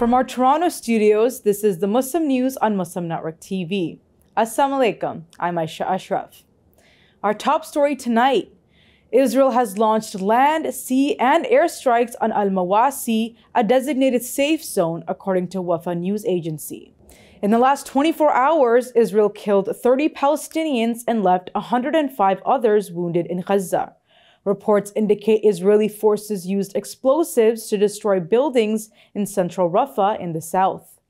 From our Toronto studios, this is the Muslim News on Muslim Network TV. Assalamu alaikum. I'm Aishah Ashraf. Our top story tonight Israel has launched land, sea, and airstrikes on Al Mawasi, a designated safe zone, according to Wafa news agency. In the last 24 hours, Israel killed 30 Palestinians and left 105 others wounded in Gaza. Reports indicate Israeli forces used explosives to destroy buildings in central Rafah in the south.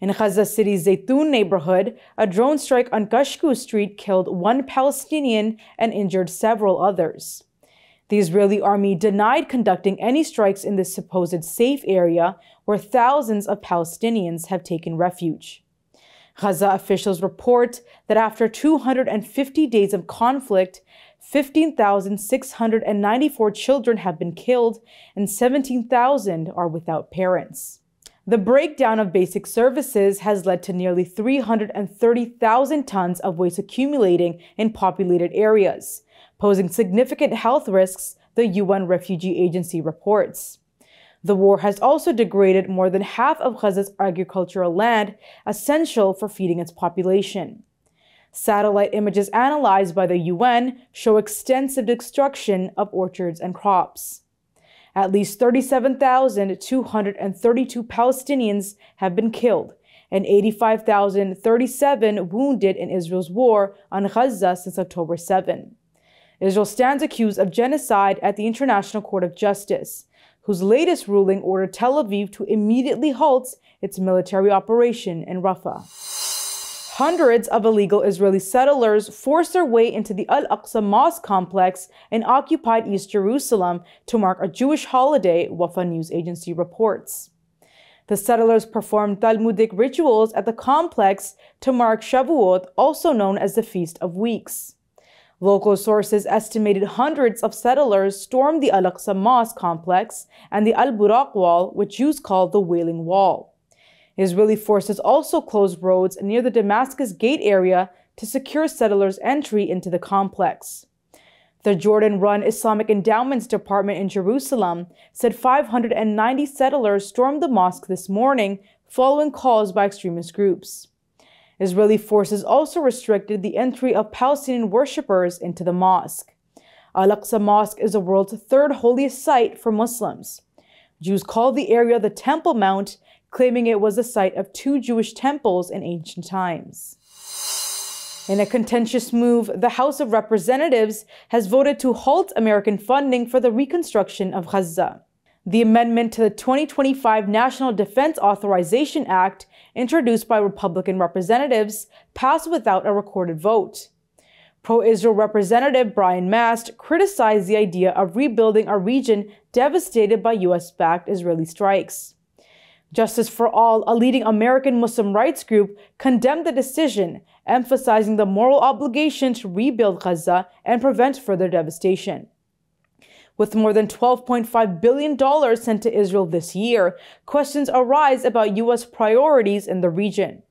In Gaza City's Zaytun neighborhood, a drone strike on Kashku Street killed one Palestinian and injured several others. The Israeli army denied conducting any strikes in this supposed safe area where thousands of Palestinians have taken refuge. Gaza officials report that after 250 days of conflict, 15,694 children have been killed and 17,000 are without parents. The breakdown of basic services has led to nearly 330,000 tons of waste accumulating in populated areas, posing significant health risks, the UN Refugee Agency reports. The war has also degraded more than half of Gaza's agricultural land, essential for feeding its population. Satellite images analyzed by the UN show extensive destruction of orchards and crops. At least 37,232 Palestinians have been killed and 85,037 wounded in Israel's war on Gaza since October 7. Israel stands accused of genocide at the International Court of Justice, whose latest ruling ordered Tel Aviv to immediately halt its military operation in Rafah. Hundreds of illegal Israeli settlers forced their way into the Al Aqsa Mosque complex in occupied East Jerusalem to mark a Jewish holiday, Wafa news agency reports. The settlers performed Talmudic rituals at the complex to mark Shavuot, also known as the Feast of Weeks. Local sources estimated hundreds of settlers stormed the Al Aqsa Mosque complex and the Al Buraq Wall, which Jews call the Wailing Wall. Israeli forces also closed roads near the Damascus Gate area to secure settlers' entry into the complex. The Jordan run Islamic Endowments Department in Jerusalem said 590 settlers stormed the mosque this morning following calls by extremist groups. Israeli forces also restricted the entry of Palestinian worshippers into the mosque. Al Aqsa Mosque is the world's third holiest site for Muslims. Jews call the area the Temple Mount claiming it was the site of two Jewish temples in ancient times. In a contentious move, the House of Representatives has voted to halt American funding for the reconstruction of Gaza. The amendment to the 2025 National Defense Authorization Act, introduced by Republican representatives, passed without a recorded vote. Pro Israel Representative Brian Mast criticized the idea of rebuilding a region devastated by U.S. backed Israeli strikes. Justice for All, a leading American Muslim rights group, condemned the decision, emphasizing the moral obligation to rebuild Gaza and prevent further devastation. With more than $12.5 billion sent to Israel this year, questions arise about U.S. priorities in the region.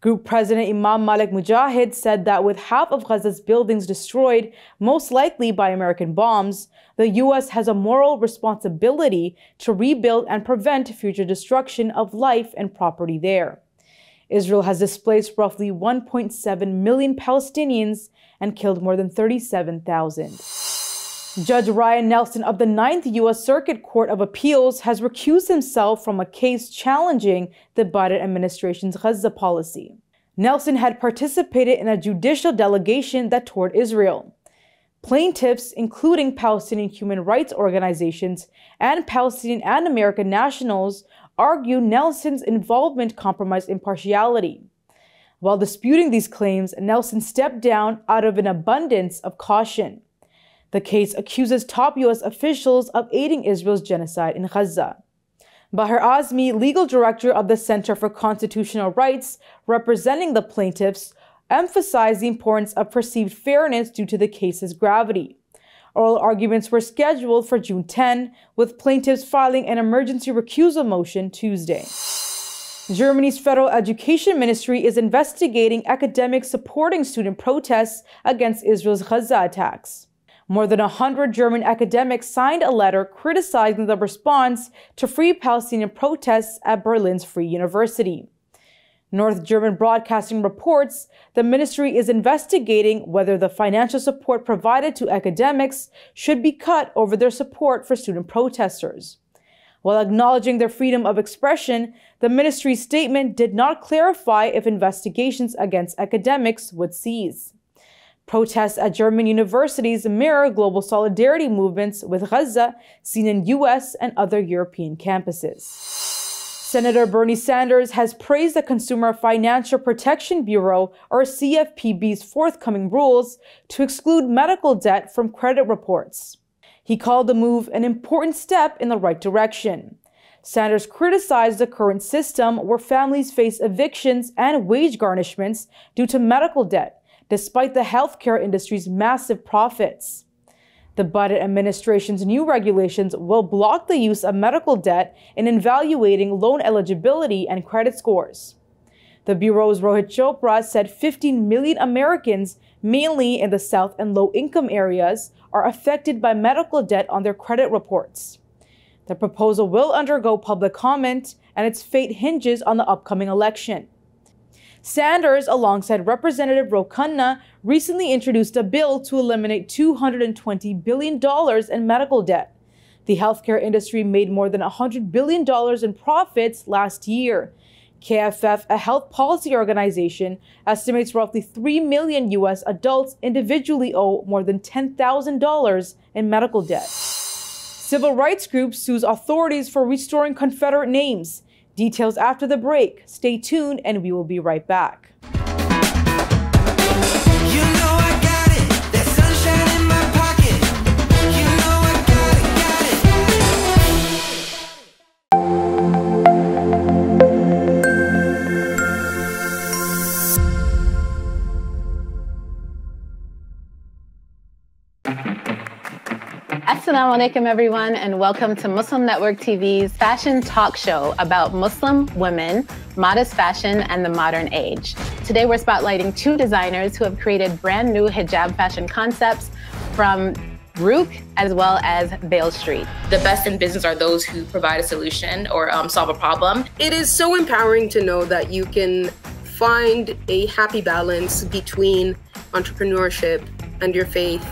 Group President Imam Malik Mujahid said that with half of Gaza's buildings destroyed, most likely by American bombs, the U.S. has a moral responsibility to rebuild and prevent future destruction of life and property there. Israel has displaced roughly 1.7 million Palestinians and killed more than 37,000. Judge Ryan Nelson of the Ninth U.S. Circuit Court of Appeals has recused himself from a case challenging the Biden administration's Gaza policy. Nelson had participated in a judicial delegation that toured Israel. Plaintiffs, including Palestinian human rights organizations and Palestinian and American nationals, argue Nelson's involvement compromised impartiality. While disputing these claims, Nelson stepped down out of an abundance of caution. The case accuses top U.S. officials of aiding Israel's genocide in Gaza. Baher Azmy, legal director of the Center for Constitutional Rights, representing the plaintiffs, emphasized the importance of perceived fairness due to the case's gravity. Oral arguments were scheduled for June 10, with plaintiffs filing an emergency recusal motion Tuesday. Germany's Federal Education Ministry is investigating academics supporting student protests against Israel's Gaza attacks. More than 100 German academics signed a letter criticizing the response to free Palestinian protests at Berlin's Free University. North German Broadcasting reports the ministry is investigating whether the financial support provided to academics should be cut over their support for student protesters. While acknowledging their freedom of expression, the ministry's statement did not clarify if investigations against academics would cease. Protests at German universities mirror global solidarity movements with Gaza seen in U.S. and other European campuses. Senator Bernie Sanders has praised the Consumer Financial Protection Bureau, or CFPB's forthcoming rules to exclude medical debt from credit reports. He called the move an important step in the right direction. Sanders criticized the current system where families face evictions and wage garnishments due to medical debt despite the healthcare industry's massive profits. The Biden administration's new regulations will block the use of medical debt in evaluating loan eligibility and credit scores. The Bureau's Rohit Chopra said 15 million Americans, mainly in the South and low income areas, are affected by medical debt on their credit reports. The proposal will undergo public comment, and its fate hinges on the upcoming election. Sanders, alongside Representative Ro Khanna, recently introduced a bill to eliminate $220 billion in medical debt. The healthcare industry made more than $100 billion in profits last year. KFF, a health policy organization, estimates roughly 3 million U.S. adults individually owe more than $10,000 in medical debt. Civil rights groups sues authorities for restoring Confederate names. Details after the break. Stay tuned and we will be right back. Assalamu alaikum, everyone, and welcome to Muslim Network TV's fashion talk show about Muslim women, modest fashion, and the modern age. Today, we're spotlighting two designers who have created brand new hijab fashion concepts from Rook as well as Veil Street. The best in business are those who provide a solution or um, solve a problem. It is so empowering to know that you can find a happy balance between entrepreneurship and your faith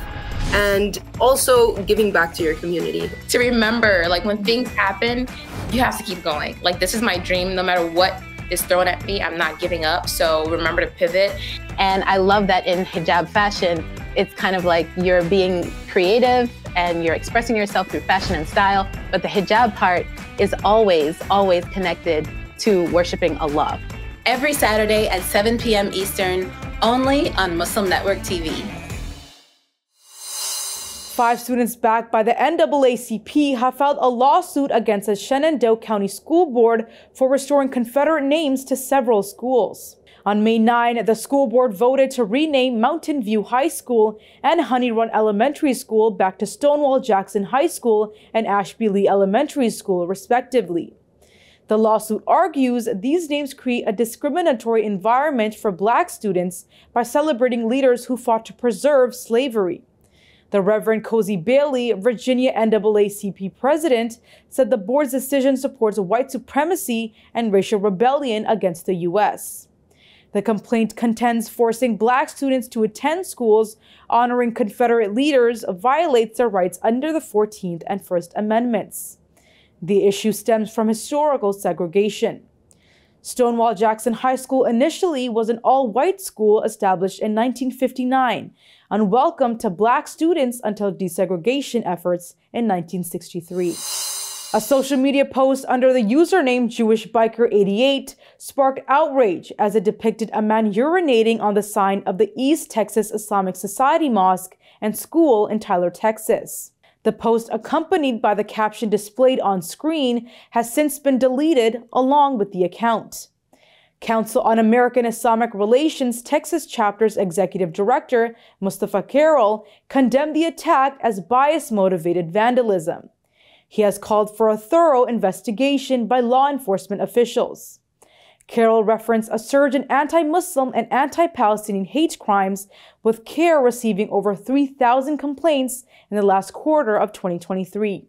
and also giving back to your community. To remember, like when things happen, you have to keep going. Like this is my dream, no matter what is thrown at me, I'm not giving up. So remember to pivot. And I love that in hijab fashion, it's kind of like you're being creative and you're expressing yourself through fashion and style, but the hijab part is always, always connected to worshiping Allah. Every Saturday at 7 p.m. Eastern, only on Muslim Network TV. Five students backed by the NAACP have filed a lawsuit against the Shenandoah County School Board for restoring Confederate names to several schools. On May 9, the school board voted to rename Mountain View High School and Honey Run Elementary School back to Stonewall Jackson High School and Ashby Lee Elementary School, respectively. The lawsuit argues these names create a discriminatory environment for black students by celebrating leaders who fought to preserve slavery. The Reverend Cozy Bailey, Virginia NAACP president, said the board's decision supports white supremacy and racial rebellion against the U.S. The complaint contends forcing black students to attend schools honoring Confederate leaders violates their rights under the 14th and First Amendments. The issue stems from historical segregation. Stonewall Jackson High School initially was an all white school established in 1959 and welcomed to black students until desegregation efforts in 1963. A social media post under the username JewishBiker88 sparked outrage as it depicted a man urinating on the sign of the East Texas Islamic Society Mosque and School in Tyler, Texas. The post, accompanied by the caption displayed on screen, has since been deleted along with the account. Council on American Islamic Relations Texas chapter's executive director, Mustafa Carroll, condemned the attack as bias motivated vandalism. He has called for a thorough investigation by law enforcement officials. Carroll referenced a surge in anti Muslim and anti Palestinian hate crimes, with CAIR receiving over 3,000 complaints in the last quarter of 2023.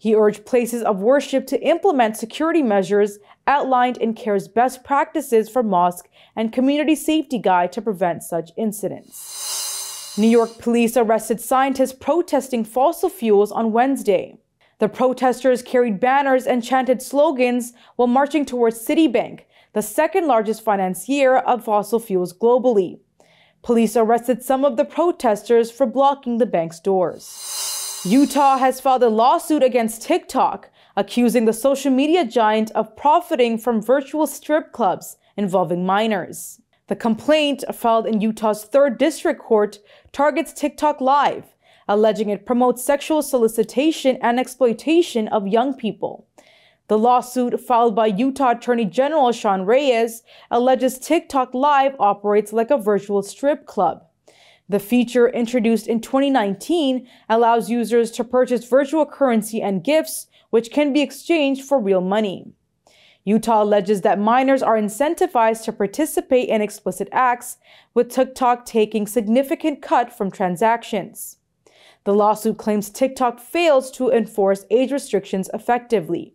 He urged places of worship to implement security measures outlined in CAIR's best practices for mosque and community safety guide to prevent such incidents. New York police arrested scientists protesting fossil fuels on Wednesday. The protesters carried banners and chanted slogans while marching towards Citibank, the second largest financier of fossil fuels globally. Police arrested some of the protesters for blocking the bank's doors. Utah has filed a lawsuit against TikTok, accusing the social media giant of profiting from virtual strip clubs involving minors. The complaint, filed in Utah's 3rd District Court, targets TikTok Live, alleging it promotes sexual solicitation and exploitation of young people. The lawsuit filed by Utah Attorney General Sean Reyes alleges TikTok Live operates like a virtual strip club. The feature, introduced in 2019, allows users to purchase virtual currency and gifts, which can be exchanged for real money. Utah alleges that minors are incentivized to participate in explicit acts, with TikTok taking significant cut from transactions. The lawsuit claims TikTok fails to enforce age restrictions effectively.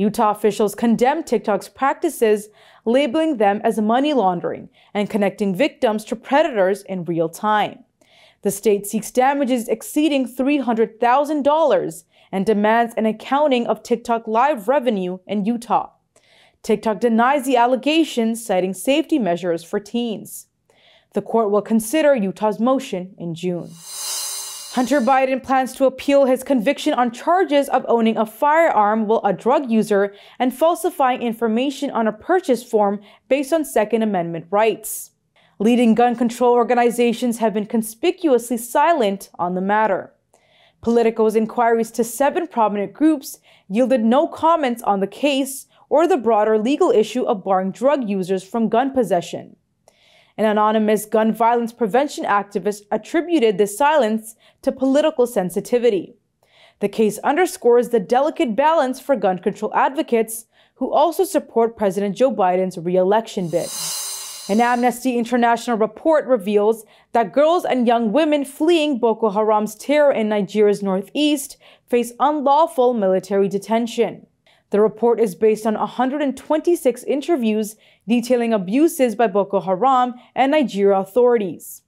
Utah officials condemned TikTok's practices, labeling them as money laundering and connecting victims to predators in real time. The state seeks damages exceeding $300,000 and demands an accounting of TikTok live revenue in Utah. TikTok denies the allegations, citing safety measures for teens. The court will consider Utah's motion in June. Hunter Biden plans to appeal his conviction on charges of owning a firearm while a drug user and falsifying information on a purchase form based on Second Amendment rights. Leading gun control organizations have been conspicuously silent on the matter. Politico's inquiries to seven prominent groups yielded no comments on the case or the broader legal issue of barring drug users from gun possession. An anonymous gun violence prevention activist attributed this silence to political sensitivity. The case underscores the delicate balance for gun control advocates who also support President Joe Biden's reelection bid. An Amnesty International report reveals that girls and young women fleeing Boko Haram's terror in Nigeria's northeast face unlawful military detention. The report is based on 126 interviews detailing abuses by Boko Haram and Nigeria authorities.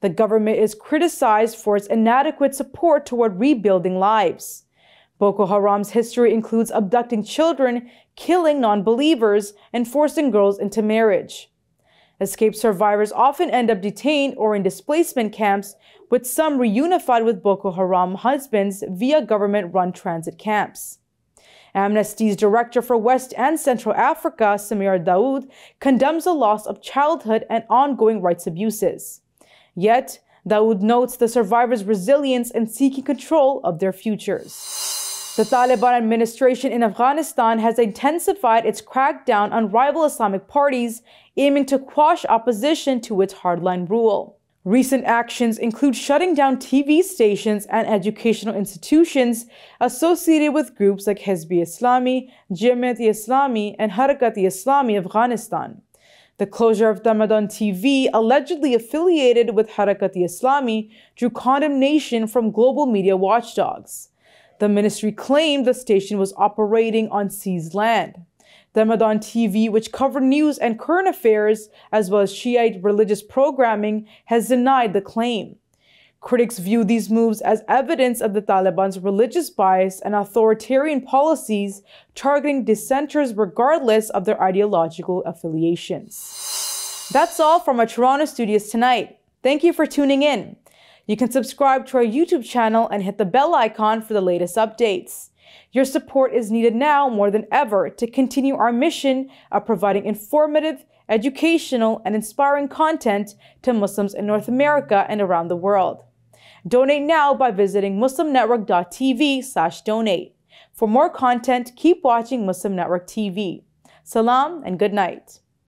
The government is criticized for its inadequate support toward rebuilding lives. Boko Haram's history includes abducting children, killing non believers, and forcing girls into marriage. Escaped survivors often end up detained or in displacement camps, with some reunified with Boko Haram husbands via government run transit camps. Amnesty's director for West and Central Africa, Samir Daoud, condemns the loss of childhood and ongoing rights abuses. Yet, Daoud notes the survivors' resilience in seeking control of their futures. The Taliban administration in Afghanistan has intensified its crackdown on rival Islamic parties, aiming to quash opposition to its hardline rule. Recent actions include shutting down TV stations and educational institutions associated with groups like Hizb Islami, Jamiat Islami, and Harakat Islami Afghanistan. The closure of Tamadon TV, allegedly affiliated with Harakat Islami, drew condemnation from global media watchdogs. The ministry claimed the station was operating on seized land. Tamadon TV, which covered news and current affairs, as well as Shiite religious programming, has denied the claim. Critics view these moves as evidence of the Taliban's religious bias and authoritarian policies targeting dissenters regardless of their ideological affiliations. That's all from our Toronto studios tonight. Thank you for tuning in. You can subscribe to our YouTube channel and hit the bell icon for the latest updates. Your support is needed now more than ever to continue our mission of providing informative, educational, and inspiring content to Muslims in North America and around the world. Donate now by visiting muslimnetwork.tv slash donate. For more content, keep watching Muslim Network TV. Salam and good night.